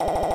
you